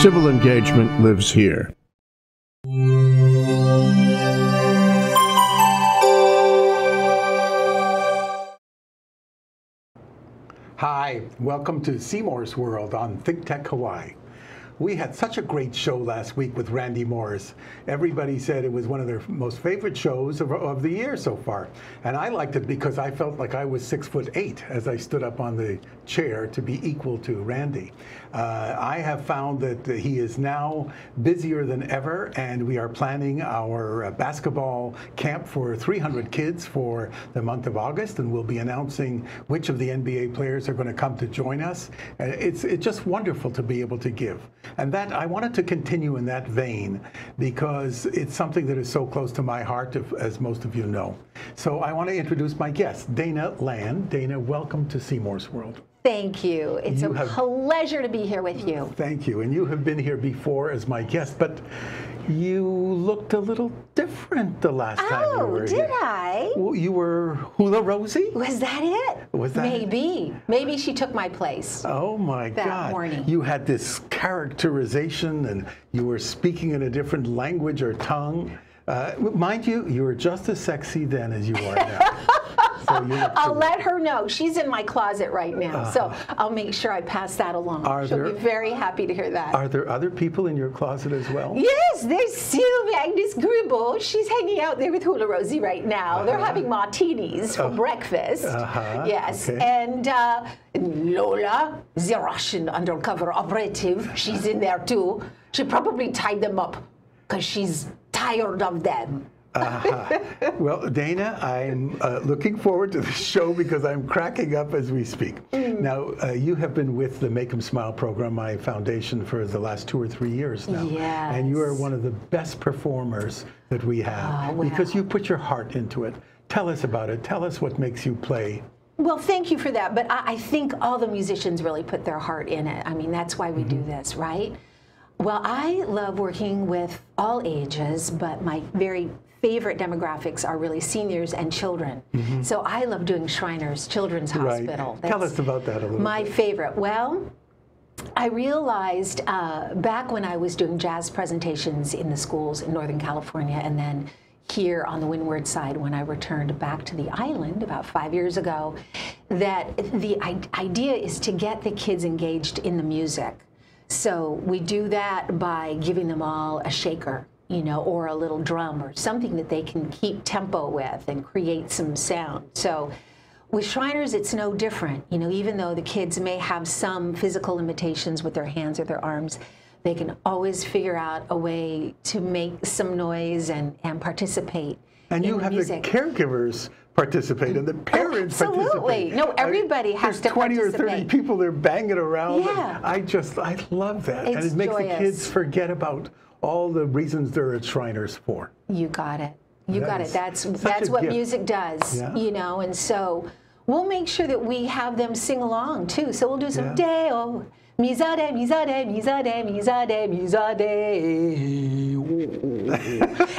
Civil engagement lives here. Hi, welcome to Seymour's World on Think Tech Hawaii. We had such a great show last week with Randy Morris. Everybody said it was one of their most favorite shows of, of, the year so far. And I liked it because I felt like I was six foot eight as I stood up on the chair to be equal to Randy. Uh, I have found that he is now busier than ever, and we are planning our uh, basketball camp for 300 kids for the month of August, and we'll be announcing which of the NBA players are going to come to join us. Uh, it's, it's just wonderful to be able to give. And that I wanted to continue in that vein because it's something that is so close to my heart, as most of you know. So I want to introduce my guest, Dana Land. Dana, welcome to Seymour's World. Thank you. It's you a have, pleasure to be here with you. Thank you. And you have been here before as my guest, but you looked a little different the last oh, time you were did here. I? Well, you were Hula Rosie? Was that it? Was that Maybe. It? Maybe she took my place. Oh my that God. Morning. You had this characterization and you were speaking in a different language or tongue. Uh, mind you, you were just as sexy then as you are now. I'll let her know. She's in my closet right now, uh, so uh-huh. I'll make sure I pass that along. Are She'll there, be very happy to hear that. Are there other people in your closet as well? Yes, there's Sylvia Agnes Gribble. She's hanging out there with Hula Rosie right now. Uh -huh. They're having martinis for uh, breakfast. -huh. Yes, okay. and uh, Lola, the Russian undercover operative, she's in there too. She probably tied them up because she's tired of them. Uh, well, Dana, I'm uh, looking forward to the show because I'm cracking up as we speak. Mm. Now, uh, you have been with the Make 'em Smile program, my foundation, for the last two or three years now. Yes. And you are one of the best performers that we have oh, because you put your heart into it. Tell us about it. Tell us what makes you play. Well, thank you for that. But I, I think all the musicians really put their heart in it. I mean, that's why we mm -hmm. do mm-hmm. this, right? Well, I love working with all ages, but my very favorite demographics are really seniors and children. Mm -hmm. So I love doing Shriners Children's Hospital. Right. Tell us about that a little My bit. favorite. Well, I realized uh, back when I was doing jazz presentations in the schools in Northern California and then here on the Windward side when I returned back to the island about five years ago, that the idea is to get the kids engaged in the music. So we do that by giving them all a shaker you know, or a little drum or something that they can keep tempo with and create some sound. So with Shriners, it's no different. You know, even though the kids may have some physical limitations with their hands or their arms, they can always figure out a way to make some noise and, and participate. And you the have music. the caregivers participate and the oh, parents Absolutely. participate. No, everybody I has to 20 or 30 people they're banging around. Yeah. I just, I love that. It's and it makes joyous. the kids forget about all the reasons they're at Shriners for. You got it. You that got it. That's that's what gift. music does. Yeah. You know, and so we'll make sure that we have them sing along too. So we'll do some yeah. Deo. Mizade, mizade, mizade, mizade, mizade.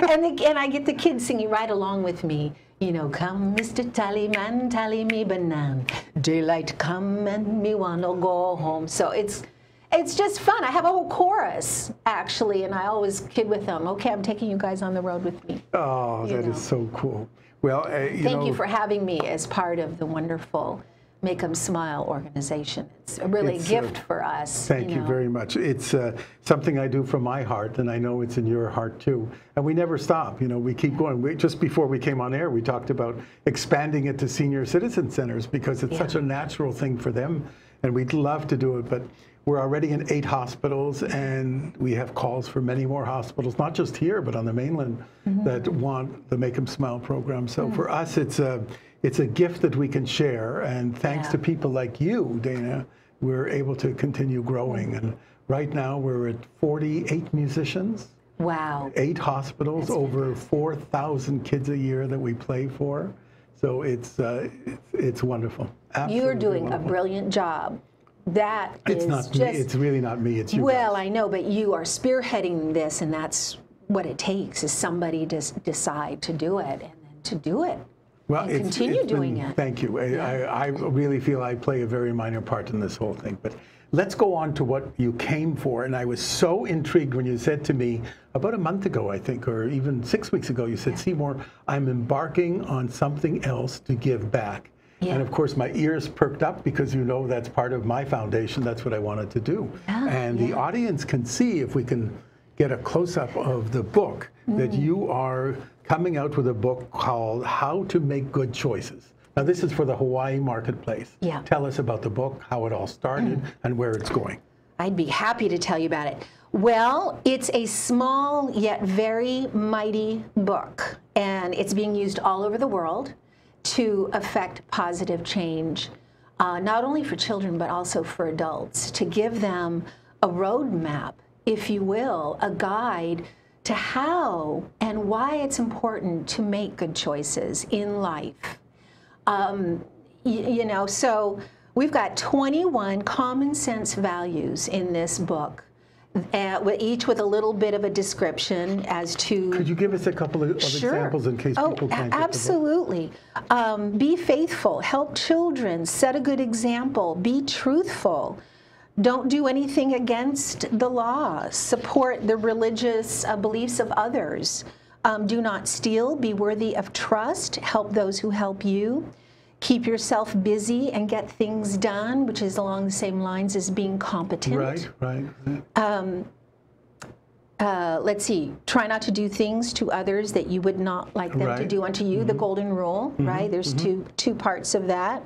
and, the, and I get the kids singing right along with me. You know, come, Mr. Tallyman, tally me banan. Daylight come and me wanna go home. So it's it's just fun. I have a whole chorus actually, and I always kid with them. Okay, I'm taking you guys on the road with me. Oh, that is so cool. Well, uh, you thank know, you for having me as part of the wonderful Make 'em Smile organization. It's a really it's, a gift uh, for us. Thank you, you very much. It's uh, something I do from my heart, and I know it's in your heart too. And we never stop. You know, we keep going. We, just before we came on air, we talked about expanding it to senior citizen centers because it's yeah. such a natural thing for them, and we'd love to do it, but we're already in eight hospitals, and we have calls for many more hospitals, not just here, but on the mainland, mm -hmm. that want the Make 'em Smile program. So mm for us, it's a it's a gift that we can share, and thanks yeah. to people like you, Dana, we're able to continue growing. And right now, we're at 48 musicians. Wow. Eight hospitals, That's over 4,000 kids a year that we play for. So it's uh, it's, it's wonderful. Absolutely You're doing wonderful. a brilliant job that it's is not just, me. It's really not me. It's you. Well, guys. I know, but you are spearheading this, and that's what it takes is somebody to decide to do it and then to do it. Well, and it's- continue it's been- doing it. Thank you. I, I, I really feel I play a very minor part in this whole thing. But let's go on to what you came for. And I was so intrigued when you said to me about a month ago, I think, or even six weeks ago, you said, Seymour, I'm embarking on something else to give back. Yeah. And of course, my ears perked up because you know that's part of my foundation. That's what I wanted to do. Yeah, and the audience can see if we can get a close up of the book that Mm. you are coming out with a book called How to Make Good Choices. Now, this is for the Hawaii marketplace. Yeah. Mm. Tell us about the book, how it all started, and where it's going. I'd be happy to tell you about it. Well, it's a small yet very mighty book, and it's being used all over the world to affect positive change, uh, not only for children but also for adults, to give them a roadmap, if you will, a guide to how and why it's important to make good choices in life. Um, you know, so we've got 21 common sense values in this book, uh, with- each with a little bit of a description as to. Could you give us a couple of, of Sure. examples in case oh, people can't get the book? absolutely. Um, be faithful, help children, set a good example, be truthful. Don't do anything against the law. Support the religious uh, beliefs of others. Um, do not steal. Be worthy of trust. Help those who help you. Keep yourself busy and get things done, which is along the same lines as being competent Right, right. uh, let's see, try not to do things to others that you would not like them to do unto you, the golden rule, right? There's two two parts of that.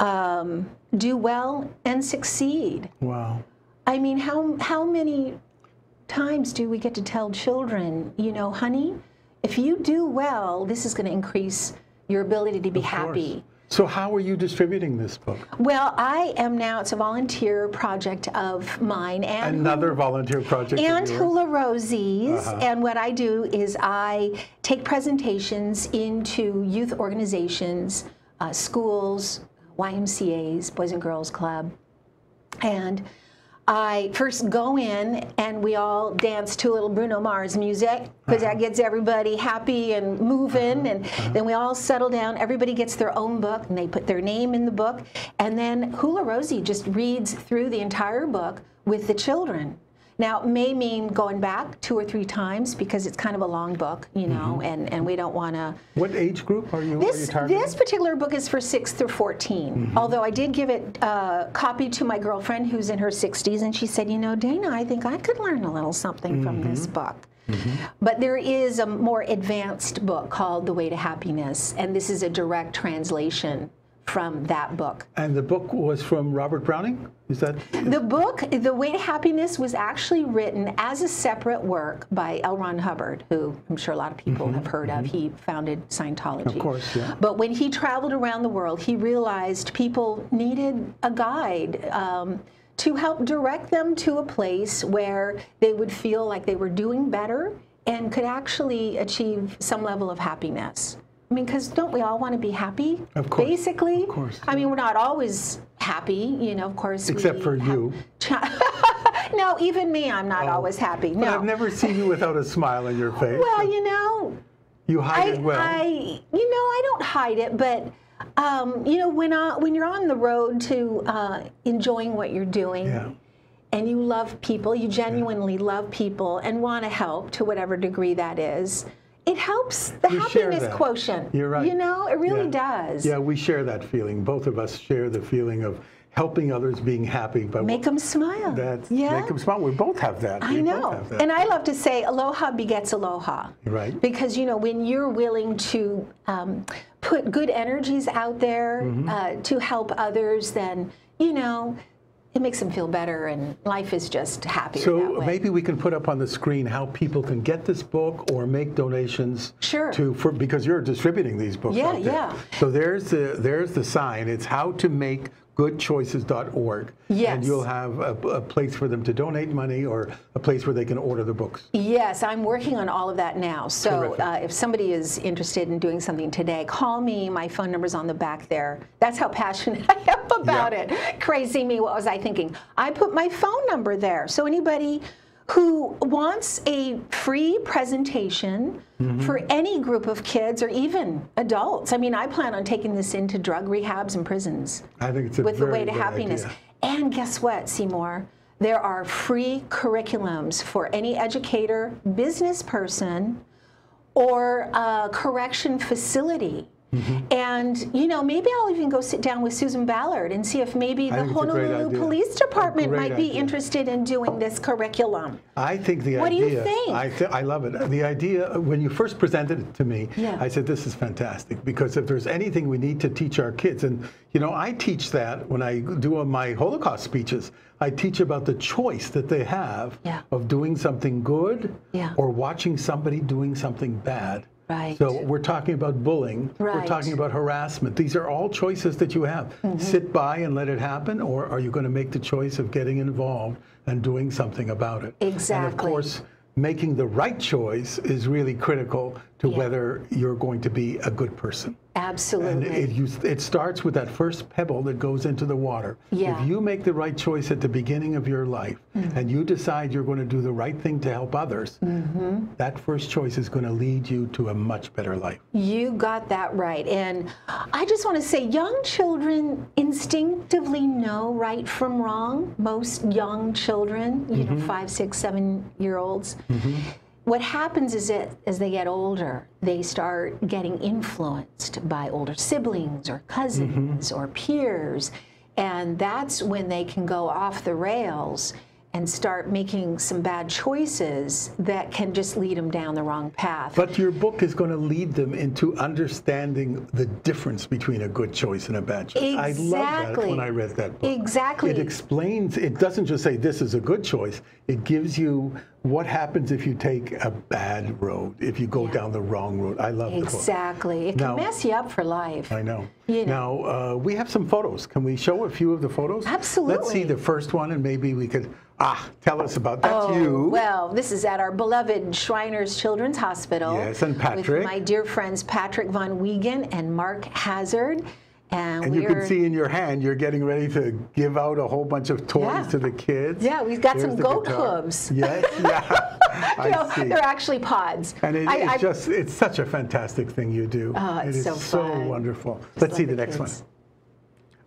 Um, do well and succeed. Wow. I mean, how how many times do we get to tell children, you know, honey, if you do well, this is going to increase your ability to be happy. So, how are you distributing this book? Well, I am now, it's a volunteer project of mine and Another volunteer project. and? Hula Rosies. Uh-huh. And what I do is I take presentations into youth organizations, uh, schools, YMCA's, Boys and Girls Club. And I first go in and we all dance to a little Bruno Mars music because Uh-huh. that gets everybody happy and moving. And then we all settle down. Everybody gets their own book and they put their name in the book. And then Hula Rosie just reads through the entire book with the children. Now, it may mean going back two or three times because it's kind of a long book, you know, mm-hmm. and, and we don't want to. What age group are you, are you This, this particular book is for 6 through 14, mm-hmm. although I did give it uh, copy to my girlfriend who's in her 60s, and she said, you know, Dana, I think I could learn a little something from mm-hmm. this book. But there is a more advanced book called The Way to Happiness, and this is a direct translation from that book. And the book was from Robert Browning? Is that? The book, The Way to Happiness, was actually written as a separate work by L. Ron Hubbard, who I'm sure a lot of people have heard of. He founded Scientology. Mm-hmm. Of course, yeah. But when he traveled around the world, he realized people needed a guide um, to help direct them to a place where they would feel like they were doing better and could actually achieve some level of happiness. I mean, because don't we all want to be happy? Of course, Basically. of course, I mean, we're not always happy, you know, of course. Except for you. no, even me, I'm not always happy. Oh. But I've never seen you without a smile on your face. well, you know, you hide I, it well. I, you know, I don't hide it, but um, you know, when I, when you're on the road to uh, enjoying what you're doing, Yeah. and you love people, you genuinely love people, and want to help to whatever degree that is, it helps the share happiness quotient. You're right. You know, it really Yeah. does. Yeah, we share that feeling. Both of us share the feeling of helping others, being happy. But Make them smile. That's yeah. make them smile. We both have that. I we know. That. And I love to say aloha begets aloha. Right. Because, you know, when you're willing to um, put good energies out there Mm-hmm. uh, to help others, then, you know, it makes them feel better and life is just happier so that way. maybe we can put up on the screen how people can get this book or make donations. Sure. To for because you're distributing these books. Yeah, yeah. So there's the there's the sign. It's how to make goodchoices.org. And you'll have a, a place for them to donate money or a place where they can order the books. Yes, I'm working on all of that now. So uh, if somebody is interested in doing something today, call me. My phone number's on the back there. That's how passionate I am about Yeah. it. Crazy me, what was I thinking? I put my phone number there. So anybody who wants a free presentation Mm-hmm. for any group of kids or even adults. I mean, I plan on taking this into drug rehabs and prisons I think it's a with the way to happiness. idea. And guess what, Seymour? There are free curriculums for any educator, business person, or a correction facility. Mm-hmm. And you know, maybe I'll even go sit down with Susan Ballard and see if maybe the think it's a great Honolulu. Police Department might be idea. interested in doing this curriculum. I think the What do you idea. think? I, th- I love it. The idea when you first presented it to me, Yeah. I said this is fantastic because if there's anything we need to teach our kids, and you know, I teach that when I do my Holocaust speeches. I teach about the choice that they have Yeah. of doing something good Yeah. or watching somebody doing something bad. Right. So we're talking about bullying. We're talking about harassment. These are all choices that you have. Mm-hmm. Sit by and let it happen, or are you going to make the choice of getting involved and doing something about it? Exactly. And of course, making the right choice is really critical to Yeah. whether you're going to be a good person. And Absolutely. it, you, it starts with that first pebble that goes into the water. Yeah. If you make the right choice at the beginning of your life Mm-hmm. and you decide you're going to do the right thing to help others, Mm-hmm. that first choice is going to lead you to a much better life. You got that right. And I just want to say young children instinctively know right from wrong. Most young children, you know, five, six, seven year olds. What happens is that as they get older, they start getting influenced by older siblings or cousins mm-hmm. or peers. And that's when they can go off the rails and start making some bad choices that can just lead them down the wrong path. But your book is going to lead them into understanding the difference between a good choice and a bad choice. I love that Exactly. when I read that book. Exactly. It explains, it doesn't just say this is a good choice, it gives you what happens if you take a bad road, if you go down the wrong road. I love the book. Exactly. It can Now- mess you up for life. I know. You Now, uh, we have some photos. Can we show a few of the photos? Absolutely. Let's see the first one and maybe we could, ah, tell us about that. Oh, you. Well, this is at our beloved Shriners Children's Hospital. Yes, and With Patrick. my dear friends Patrick Von Wiegen and Mark Hazard. And, and you can see in your hand, you're getting ready to give out a whole bunch of toys Yeah. to the kids. Yeah, we've got There's some goat guitar. hooves. Yes, yeah. I know, see. they're actually pods. And it, I- it's I- just, it's such a fantastic thing you do. Oh, it's it is so so wonderful. Just Let's see the the next one.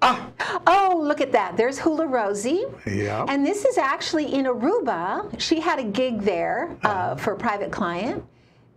Ah, Oh, look at that. There's Hula Rosie. Yeah. And this is actually in Aruba. She had a gig there uh, Uh-huh. for a private client.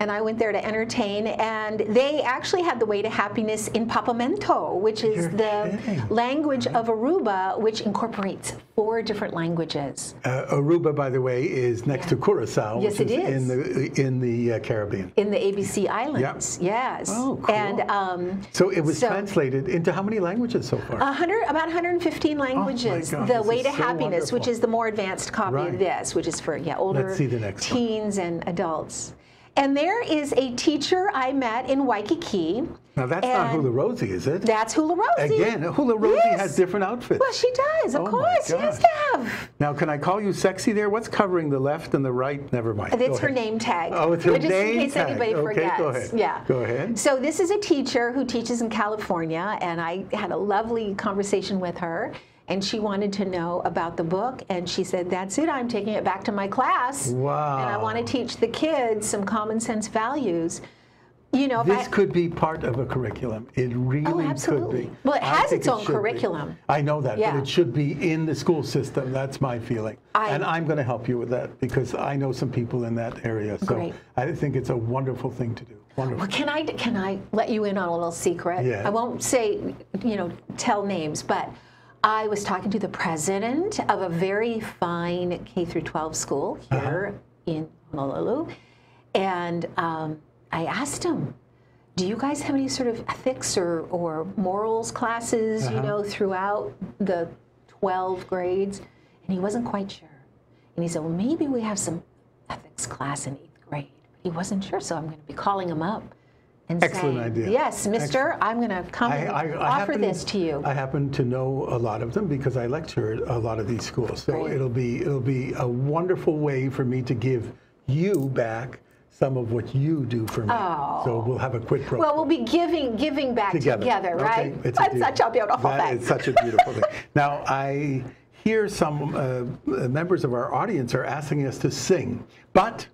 And I went there to entertain, and they actually had the way to happiness in Papiamento, which is You're the kidding. language of Aruba, which incorporates four different languages uh, Aruba, by the way, is next to Curacao, Yes, which it is, is. in the in the uh, Caribbean. in the ABC Islands. Yes. Oh, cool. And um, So it was so- translated into how many languages so far? 100, about 115 languages. Oh God, the Way to so Happiness, which is the more advanced copy Right. of this, which is for yeah older see the next one. teens and adults. And there is a teacher I met in Waikiki. now that's not Hula Rosie, is it? That's Hula Rosie. Again, Hula Rosie Yes. has different outfits. Well, she does, of Oh course. She has to have. Now, can I call you sexy there? What's covering the left and the right? Never mind. It's her name tag. Oh, it's her just name in case tag. anybody Okay, forgets. go ahead. Yeah. Go ahead. So this is a teacher who teaches in California, and I had a lovely conversation with her. And she wanted to know about the book, and she said, "That's it. I'm taking it back to my class, and I want to teach the kids some common sense values." You know, This I, could be part of a curriculum. It really Oh, could be. Well, it has its it own be. curriculum. I know that, Yeah. but it should be in the school system. That's my feeling. I- and I'm going to help you with that because I know some people in that area. So Great. I think it's a wonderful thing to do. Wonderful. Well, can I can I let you in on a little secret? Yeah. I won't say, you know, tell names, but I was talking to the president of a very fine K through 12 school Uh-huh. here in Honolulu, and um, I asked him, "Do you guys have any sort of ethics or or morals classes, Uh-huh. you know, throughout the 12 grades?" And he wasn't quite sure. And he said, "Well, maybe we have some ethics class in eighth grade." But he wasn't sure, so I'm going to be calling him up and Excellent saying, idea. "Yes, Mister, I'm going to come and offer happen- this to you." I happen to know a lot of them because I lecture at a lot of these schools. So Great. it'll be it'll be a wonderful way for me to give you back some of what you do for me. So we'll have a quick pro. well, we'll be giving giving back together, Okay, right? it's That's such a beautiful That thing. such a beautiful thing. Now I hear some uh, members of our audience are asking us to sing, but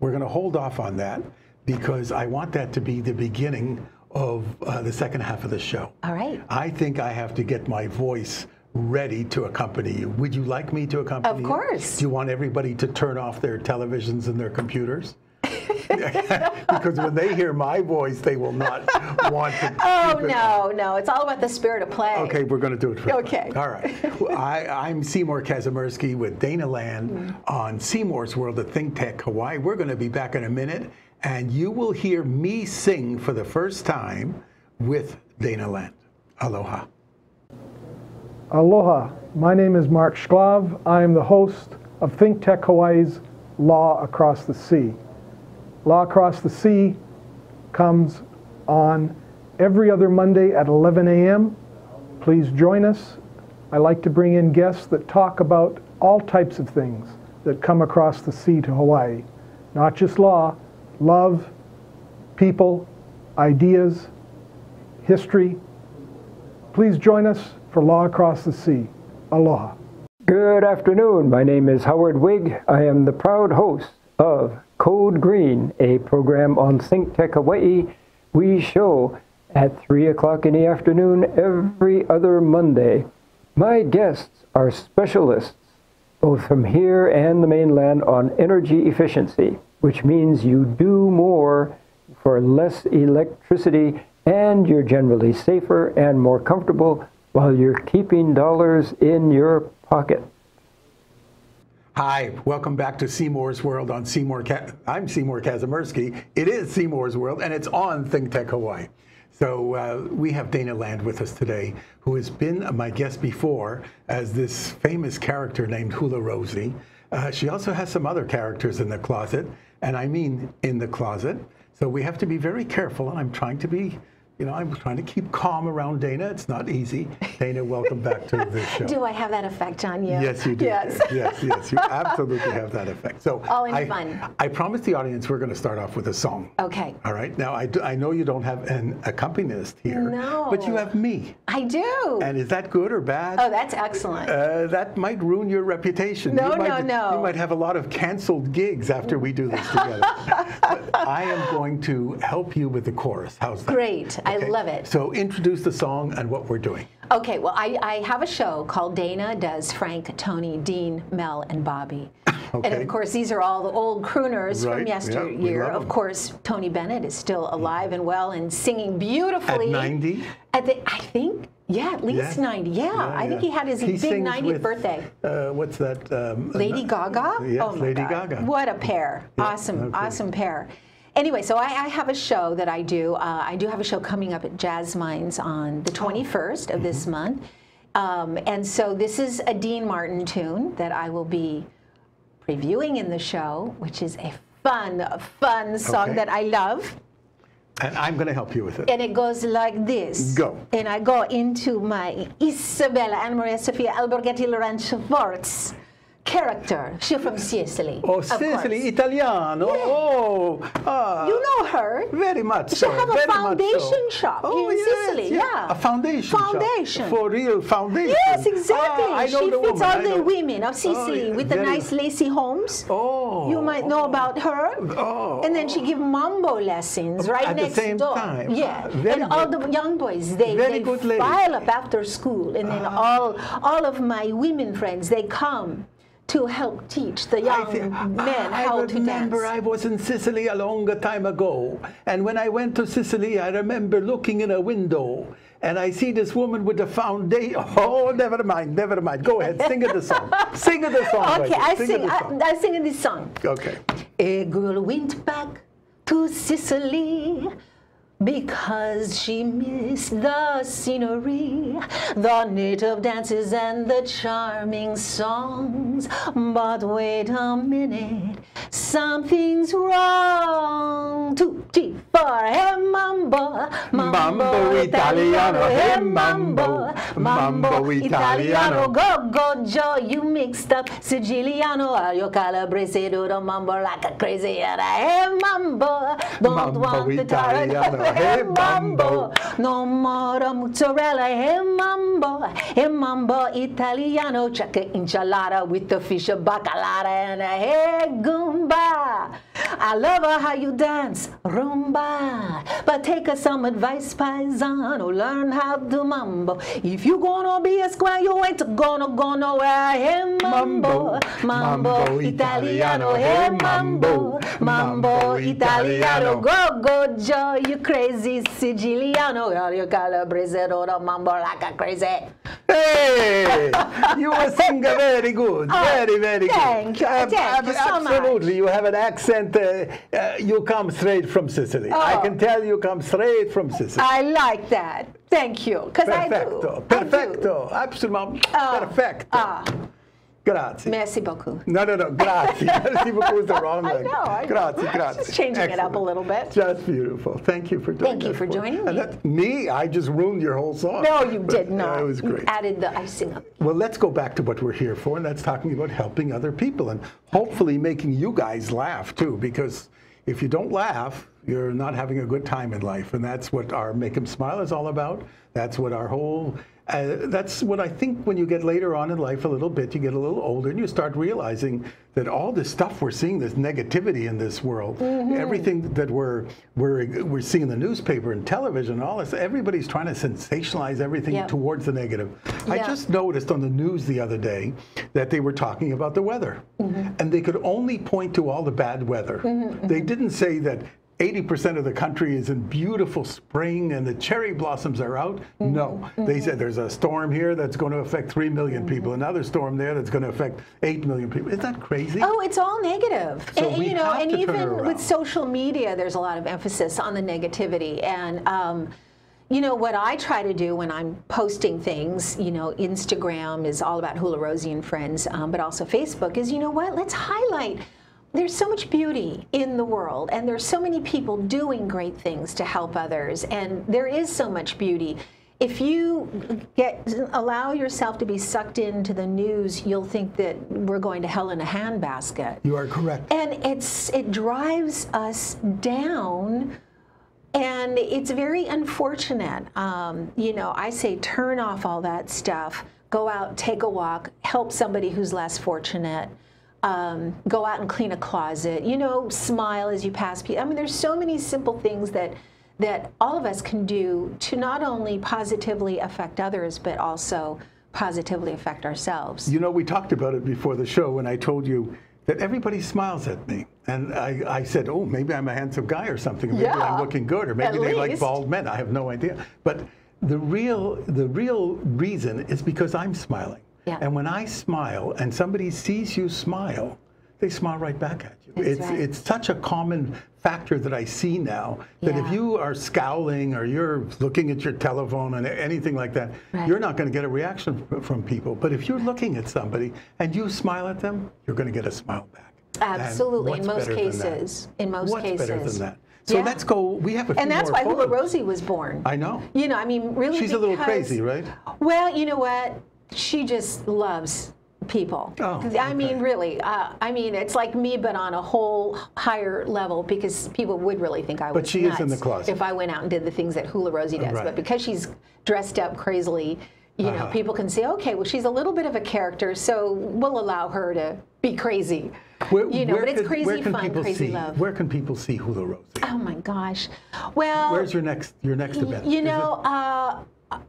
we're going to hold off on that because I want that to be the beginning of uh, the second half of the show. All right. I think I have to get my voice ready to accompany you. Would you like me to accompany you? Of you? course. Do you want everybody to turn off their televisions and their computers? because when they hear my voice, they will not want to. Oh, keep it no, no. It's all about the spirit of play. Okay, we're going to do it for Okay. All right. Well, I, I'm Seymour Kazimirski with Dana Land on Seymour's World of Think Tech Hawaii. We're going to be back in a minute, and you will hear me sing for the first time with Dana Land. Aloha. Aloha. My name is Mark Shklav. I am the host of Think Tech Hawaii's Law Across the Sea. Law Across the Sea comes on every other Monday at 11 a.m. Please join us. I like to bring in guests that talk about all types of things that come across the sea to Hawaii. Not just law, love, people, ideas, history. Please join us for Law Across the Sea. Aloha. Good afternoon. My name is Howard Wigg. I am the proud host of Code Green, a program on Think Tech Hawaii. We show at 3 o'clock in the afternoon every other Monday. My guests are specialists, both from here and the mainland, on energy efficiency, which means you do more for less electricity and you're generally safer and more comfortable while you're keeping dollars in your pocket. Hi, welcome back to Seymour's World on Seymour. Ka- I'm Seymour Kazimirski. It is Seymour's World, and it's on Think Tech Hawaii. So uh, we have Dana Land with us today, who has been my guest before as this famous character named Hula Rosie. Uh, she also has some other characters in the closet, and I mean in the closet. So we have to be very careful, and I'm trying to be, you know, I'm trying to keep calm around Dana. It's not easy. Dana, welcome back to the show. Do I have that effect on you? Yes, you do. Yes. yes, yes, you absolutely have that effect. So All in I, fun. I promised the audience we're going to start off with a song. Okay. All right. Now I, do, I know you don't have an accompanist here, No. but you have me. I do. And is that good or bad? oh, that's excellent. uh, that might ruin your reputation. No, you might, no, no. You might have a lot of canceled gigs after we do this together. But I am going to help you with the chorus. How's that? Great. I Okay? love it. So introduce the song and what we're doing. Okay, well, I, I have a show called Dana Does Frank, Tony, Dean, Mel, and Bobby. Okay. And of course, these are all the old crooners Right, from yesteryear. of course, Tony Bennett is still alive and well and singing beautifully. At 90? At the, I think, yeah, at least Yeah. 90. Yeah, I think he had his He big 90th with, birthday. Uh, what's that? Um, Lady uh, Gaga? Yes, oh my Lady God. Gaga. What a pair. awesome, okay. awesome pair. Anyway, so I, I have a show that I do. Uh, I do have a show coming up at Jazz Minds on the 21st of Mm-hmm. this month. Um, and so this is a Dean Martin tune that I will be previewing in the show, which is a fun, fun song Okay. that I love. And I'm going to help you with it. And it goes like this. Go. And I go into my Isabella Anna Maria Sofia Alberghetti Lorenzo Forts character. She's from Sicily. Oh, Sicily. Italiano. Oh, ah, You know her. very much She so. have a foundation so. shop oh, in yes, Sicily, yeah. A foundation. shop. Foundation. For real foundation. Yes, exactly. Ah, I know she the fits woman. all the women of Sicily yeah, with the nice lacy homes. Oh. You might know about her. Oh. And then she give mambo lessons right At the next same door. time. Yeah. Ah, and all the young boys, they, Very they good lady. file up after school. And then all all of my women friends, they come to help teach the young I men I how to remember dance. I remember I was in Sicily a long time ago, and when I went to Sicily, I remember looking in a window, and I see this woman with the foundation. Oh, never mind, never mind. Go ahead, sing it the song. sing it the song. Okay, my I sing. the I. I sing this song. Okay. A girl went back to Sicily because she missed the scenery, the native dances and the charming songs. But wait a minute, Something's wrong. Two, three, four. Hey, mambo. Mambo Italiano. Hey, mambo. Mambo Italiano. Go, go, Joe. You mixed up Siciliano. You calabrese? Do the mambo like a crazy. Hey, mambo. Don't Mambo want the Italiano. Hey, mambo. No more mozzarella. Hey, mambo. Hey, mambo Italiano. Check a enchilada with the fish bacalada. And a hey, goomba. I love how you dance rumba. But take us some advice, paisano. Learn how to mambo. If you gonna be a square, you ain't gonna go nowhere. Hey, mambo. Mambo Italiano. Hey, mambo. Mambo Italiano. Go, go, Joe. You crazy Siciliano. You calabrese, mambo like a crazy. Hey, you were singing very good, very, very good. Oh, thank you, Ab- thank you so much. Absolutely, you have an accent. Uh, uh, you come straight from Sicily. I Oh. can tell you come straight from Sicily. I like that. Thank you. Because I do. Perfecto, I perfecto, absolutely Ah, perfecto. Ah, Grazie. merci beaucoup. No, no, no, grazie. Merci beaucoup is the wrong I language. know, I know. Grazie, grazie. Just changing it up a little bit. Just beautiful. Thank you for doing Thank you for me. joining And me. that- me? I just ruined your whole song. No, you But, did uh, not. it was You great. added the icing up. Well, let's go back to what we're here for, and that's talking about helping other people and hopefully making you guys laugh too, because if you don't laugh, you're not having a good time in life. And that's what our Make 'em Smile is all about. That's what our whole, uh, that's what I think when you get later on in life a little bit, you get a little older and you start realizing that all this stuff we're seeing, this negativity in this world, Mm-hmm. everything that we're, we're, we're seeing in the newspaper and television, all this, everybody's trying to sensationalize everything Yep. towards the negative. I just noticed on the news the other day that they were talking about the weather. And they could only point to all the bad weather. They didn't say that 80% of the country is in beautiful spring and the cherry blossoms are out. No. They said there's a storm here that's going to affect 3 million people, another storm there that's going to affect 8 million people. Isn't that crazy? Oh, it's all negative. So and, we you know, have and to turn even around. with social media, there's a lot of emphasis on the negativity. And um, you know what I try to do when I'm posting things, you know, Instagram is all about Hula Rosie and friends, um, but also Facebook is, you know what? Let's highlight. There's so much beauty in the world, and there's so many people doing great things to help others, and there is so much beauty. If you get allow yourself to be sucked into the news, you'll think that we're going to hell in a handbasket. you are correct. And it's it drives us down, and it's very unfortunate. Um, you know, I say turn off all that stuff. Go out, take a walk, help somebody who's less fortunate. Um, go out and clean a closet. You know, smile as you pass people. I mean, there's so many simple things that that all of us can do to not only positively affect others, but also positively affect ourselves. You know, we talked about it before the show when I told you that everybody smiles at me. And I, I said, oh, maybe I'm a handsome guy or something. Maybe Yeah, I'm looking good. Or maybe they like bald men. I have no idea. But the real, the real reason is because I'm smiling. Yeah. And when I smile and somebody sees you smile, they smile right back at you. That's it's, right. it's such a common factor that I see now that if you are scowling or you're looking at your telephone and anything like that, Right. you're not going to get a reaction from people. But if you're looking at somebody and you smile at them, you're going to get a smile back. Absolutely, in most better than that? cases. In most what's cases. better than that? So Yeah. let's go. We have a few And that's why Hula. Rosie was born. I know. You know, I mean, really. She's a little crazy, right? Well, you know what? She just loves people. Oh, I mean, really. Uh, I mean, it's like me, but on a whole higher level because people would really think I was But she is in the closet. if I went out and did the things that Hula Rosie does. Right. But because she's dressed up crazily, you know, Uh-huh. people can say, okay, well, she's a little bit of a character, so we'll allow her to be crazy. Where, you know, but it's can- crazy where can fun, people crazy see, love. Where can people see Hula Rosie? Oh my gosh. Well, Where's your next your next event? you know, uh,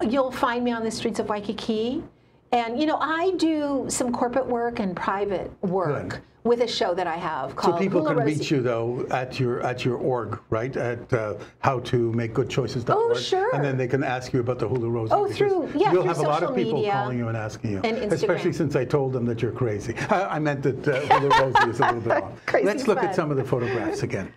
you'll find me on the streets of Waikiki. And, you know, I do some corporate work and private work Good. with a show that I have called. so people Hula can Rosie. reach you though at your at your org, right? At uh, how to make good choices. Oh, sure. And then they can ask you about the Hula Rosie. Oh, through- yeah, You'll through have a lot of people media calling you and asking you, and especially since I told them that you're crazy. I, I meant that uh, Hula Rosie is a little bit off. Crazy Let's look fun. at some of the photographs again.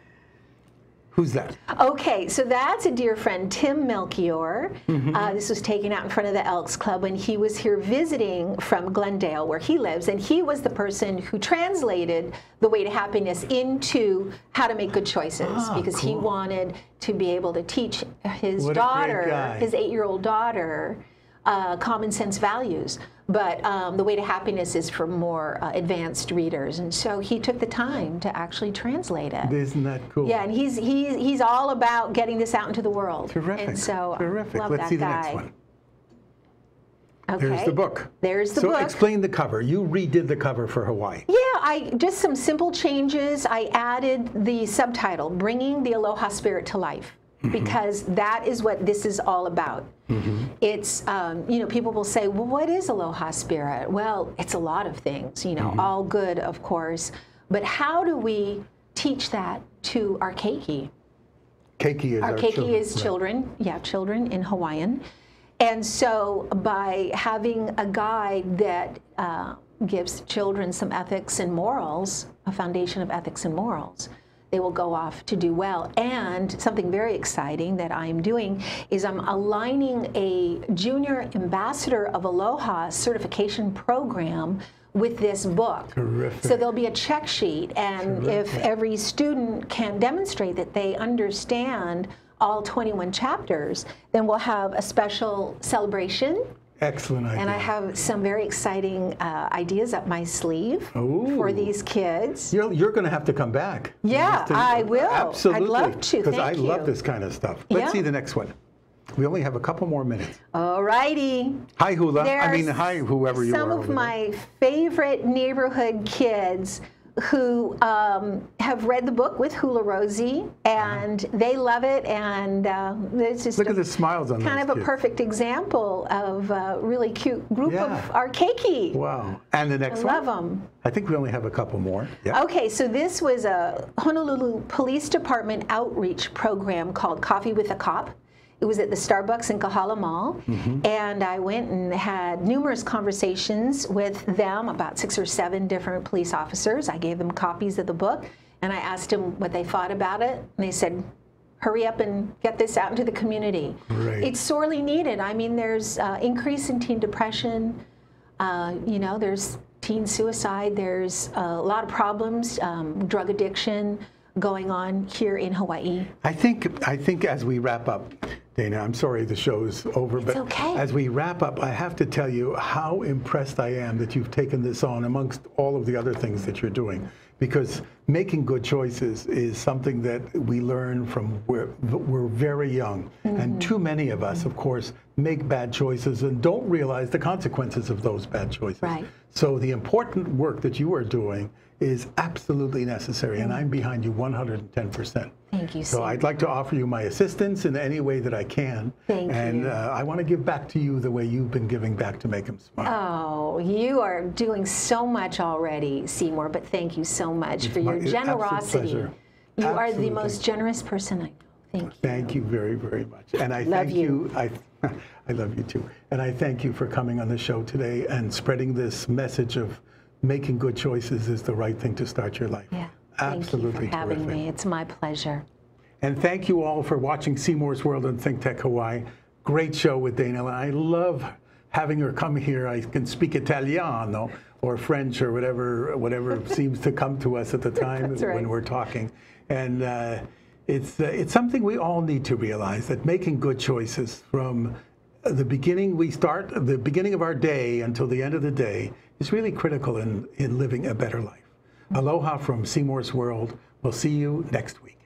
Who's that? Okay, so that's a dear friend, Tim Melchior. Mm-hmm. Uh, this was taken out in front of the Elks Club when he was here visiting from Glendale, where he lives, and he was the person who translated the way to happiness into how to make good choices Ah, because he wanted to be able to teach his What daughter, his eight-year-old daughter, uh, common sense values. But um, the way to happiness is for more uh, advanced readers, and so he took the time to actually translate it. Isn't that cool? Yeah, and he's he's he's all about getting this out into the world. Terrific. And so uh, Terrific. love Let's that see the guy. next one. Okay. There's the book. There's the so book. So explain the cover. You redid the cover for Hawaii. Yeah, I just some simple changes. I added the subtitle, "Bringing the Aloha Spirit to Life," Mm-hmm. because that is what this is all about. It's um, you know people will say, "Well, what is Aloha Spirit?" Well, it's a lot of things. You know, Mm-hmm. all good, of course, but how do we teach that to our keiki? Keiki is our, Our keiki children. is Right. yeah, children in Hawaiian. And so by having a guide that uh, gives children some ethics and morals, a foundation of ethics and morals, they will go off to do well. And something very exciting that I'm doing is I'm aligning a junior ambassador of Aloha certification program with this book. Terrific. So there'll be a check sheet, and if every student can demonstrate that they understand all 21 chapters, then we'll have a special celebration. Excellent idea. And I have some very exciting uh, ideas up my sleeve Ooh. for these kids. You're, you're going to have to come back. Yeah, to- I will. Absolutely. I'd love to. Because I Thank love this kind of stuff. Let's Yeah. see the next one. We only have a couple more minutes. All righty. Hi, Hula. I mean, hi, whoever you some are. Some of my favorite neighborhood kids who um, have read the book with Hula Rosie, and they love it. And uh, it's just Look a- at the smiles on kind of a kids. perfect example of a really cute group Yeah. of our keiki. Wow. And the next I love one? them. I think we only have a couple more. Yeah. Okay, so this was a Honolulu Police Department outreach program called Coffee with a Cop. It was at the Starbucks in Kahala Mall, and I went and had numerous conversations with them about six or seven different police officers. I gave them copies of the book, and I asked them what they thought about it, and they said, "Hurry up and get this out into the community. Right. It's sorely needed. I mean, there's uh, increase in teen depression, uh, you know, there's teen suicide, there's a lot of problems, um, drug addiction going on here in Hawaii. I think I think as we wrap up, Dana, I'm sorry the show's over, but okay. as we wrap up, I have to tell you how impressed I am that you've taken this on amongst all of the other things that you're doing. Because making good choices is something that we learn from we're, we're very young. Mm-hmm. And too many of us, of course, make bad choices and don't realize the consequences of those bad choices. Right. So the important work that you are doing is absolutely necessary, and I'm behind you 110%. Thank you, So Sam. I'd like to offer you my assistance in any way that I can. Thank and, you. uh, I want to give back to you the way you've been giving back to make them smile. Oh, you are doing so much already, Seymour, but thank you so much for my- your generosity. pleasure. You are the most generous person I know. Thank you. Thank you very, very much. And I Love thank you. I, I love you too. And I thank you for coming on the show today and spreading this message of making good choices is the right thing to start your life. Yeah. Absolutely Thank you for having terrific. me. It's my pleasure. And thank you all for watching Seymour's World on Think Tech Hawaii. Great show with Dana. I love having her come here. I can speak Italiano or French or whatever whatever seems to come to us at the time right. when we're talking. And uh, it's uh, it's something we all need to realize that making good choices from the beginning we start the beginning of our day until the end of the day is really critical in, in living a better life. Aloha from Seymour's World. We'll see you next week.